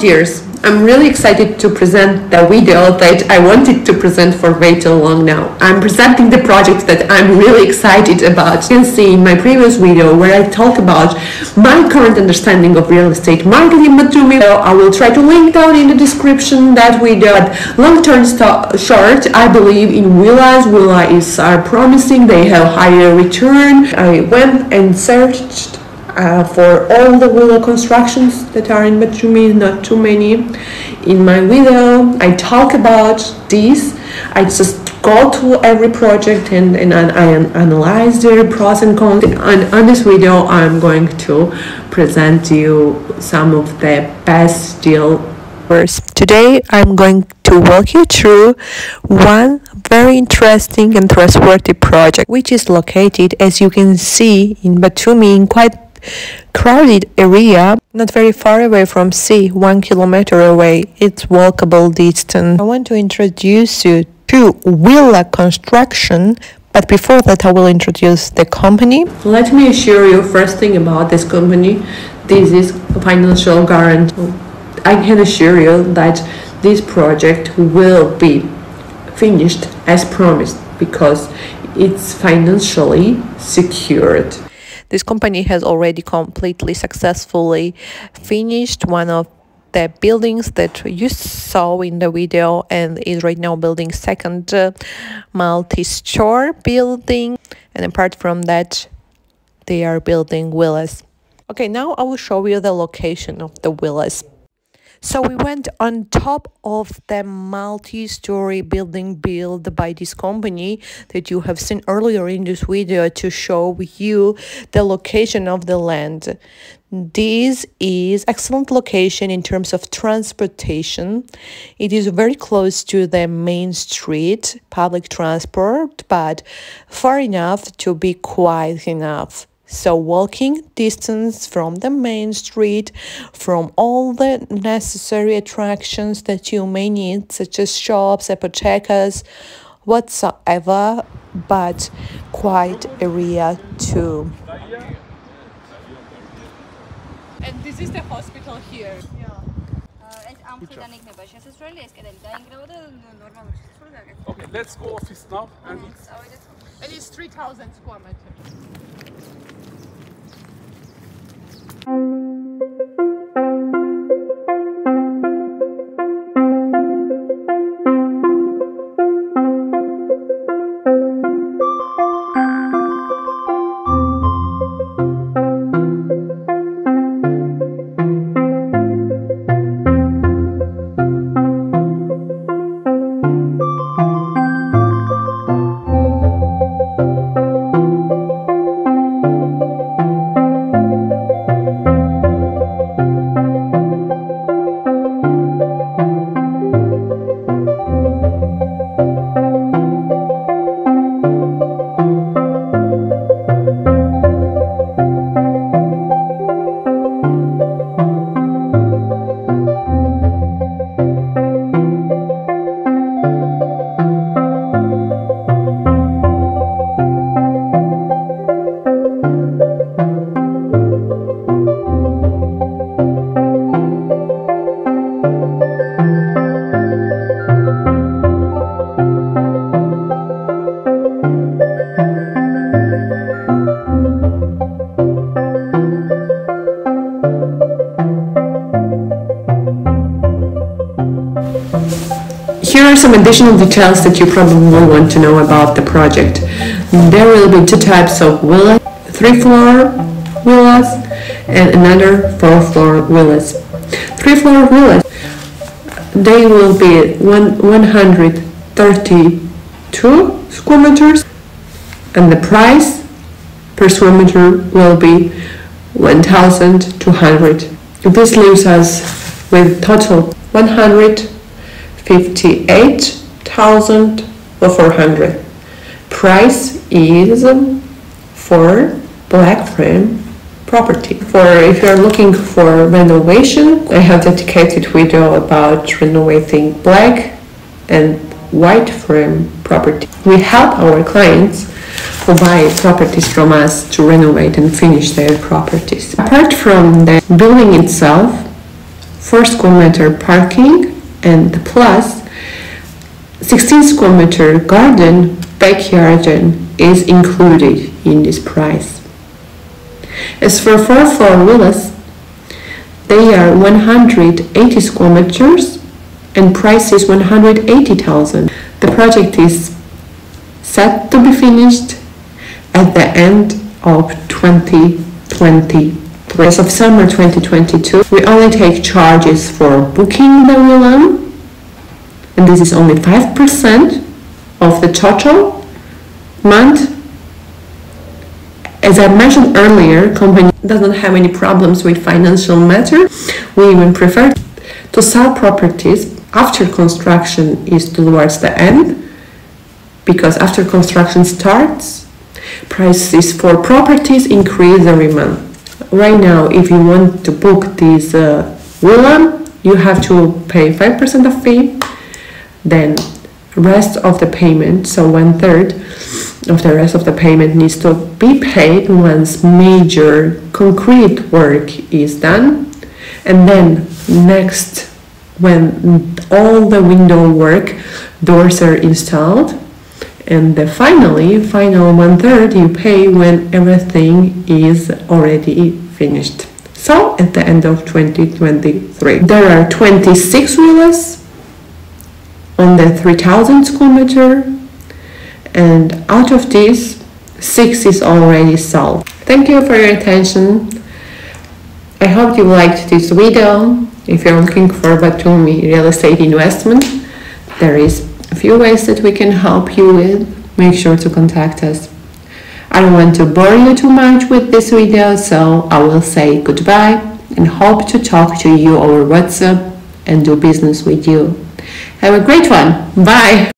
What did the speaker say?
dears, I'm really excited to present the video that I wanted to present for way too long now. I'm presenting the project that I'm really excited about. You can see in my previous video where I talk about my current understanding of real estate marketing Batumi. I will try to link down in the description that video. But long term short, I believe in villas. Villas are promising, they have higher return. I went and searched uh, for all the willow constructions that are in Batumi, not too many. In my video, I talk about this. I just go to every project and, and I analyze their pros and cons. And on this video, I'm going to present you some of the best deal. Today, I'm going to walk you through one very interesting and trustworthy project, which is located, as you can see, in Batumi, in quite crowded area, not very far away from sea, one kilometer away. It's walkable distance. I want to introduce you to Villa Construction, but before that I will introduce the company. Let me assure you first thing about this company. This is a financial guarantee. I can assure you that this project will be finished as promised because it's financially secured. This company has already completely successfully finished one of the buildings that you saw in the video and is right now building second uh, multi-store building. And apart from that they are building villas okay now i will show you the location of the villas so we went on top of the multi-story building built by this company that you have seen earlier in this video to show you the location of the land. This is excellent location in terms of transportation. It is very close to the main street, public transport, but far enough to be quiet enough. So walking distance from the main street, from all the necessary attractions that you may need, such as shops, apothekas, whatsoever, but quiet area too. And this is the hospital here. Yeah. Okay, let's go office now and it is 3000 square meters. Are some additional details that you probably want to know about the project. There will be two types of villas, three-floor villas and another four-floor villas. Three-floor villas, they will be one, 132 square meters and the price per square meter will be 1,200. This leaves us with total 100 58,400. Price is for black frame property. For if you're looking for renovation, I have dedicated video about renovating black and white frame property. We help our clients who buy properties from us to renovate and finish their properties. Apart from the building itself, 4 square meter parking and plus 16 square meter garden backyard is included in this price. As for four floor villas, they are 180 square meters and price is 180,000. The project is set to be finished at the end of 2023. As of summer 2022, we only take charges for booking the villa, and this is only 5% of the total month. As I mentioned earlier, company doesn't have any problems with financial matter. We even prefer to sell properties after construction is towards the end because after construction starts prices for properties increase every month right now if you want to book this uh, you have to pay 5% of fee then rest of the payment so one third of the rest of the payment needs to be paid once major concrete work is done. And then next when all the window work doors are installed and the finally final one third you pay when everything is already finished. So at the end of 2023 there are 26 villas on the 3000 square meter. And out of these six is already sold. Thank you for your attention. I hope you liked this video. If you're looking for Batumi real estate investment, there is a few ways that we can help you with. Make sure to contact us. I don't want to bore you too much with this video, so I will say goodbye and hope to talk to you over WhatsApp and do business with you. Have a great one. Bye.